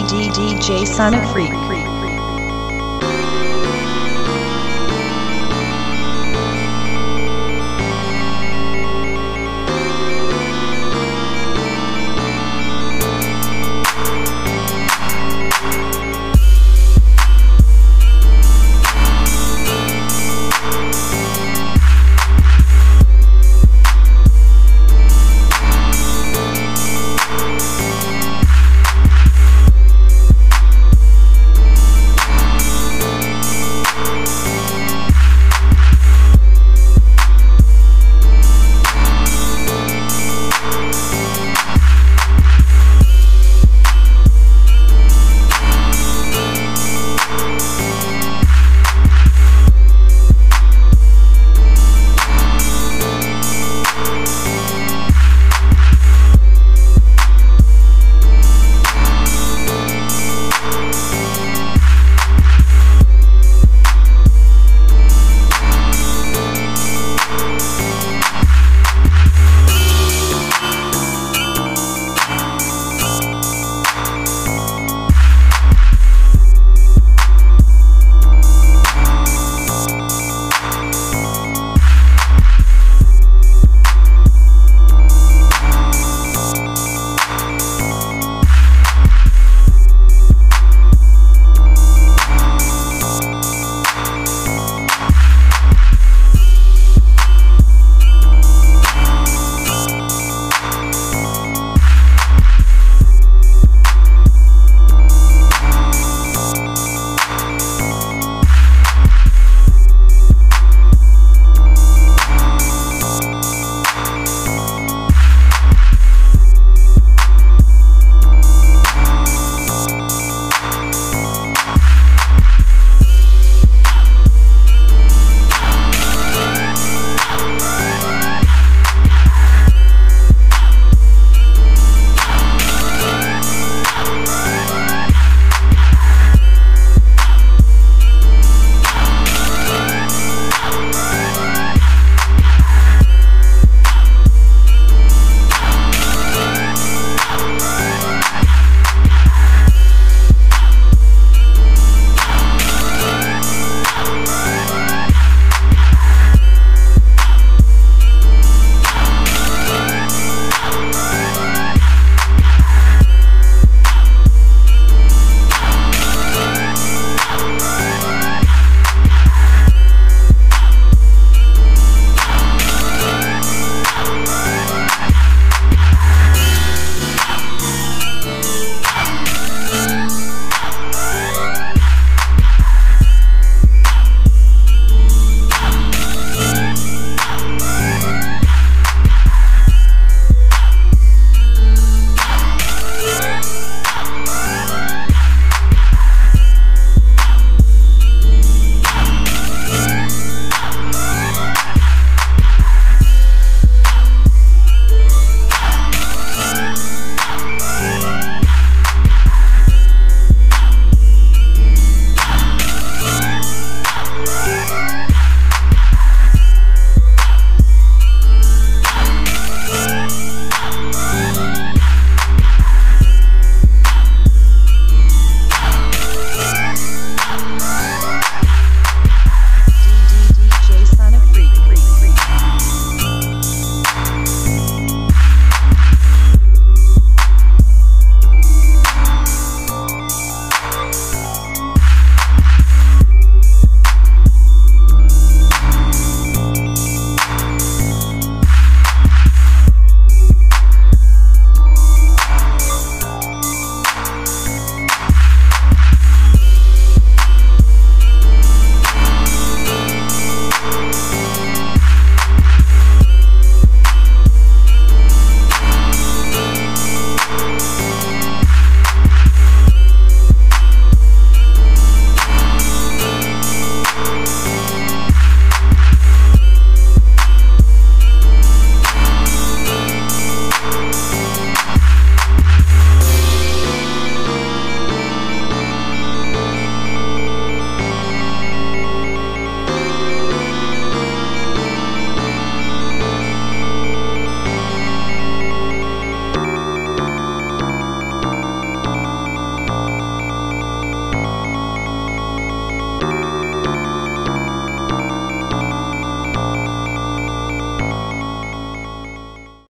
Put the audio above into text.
DJ Sonic Freak.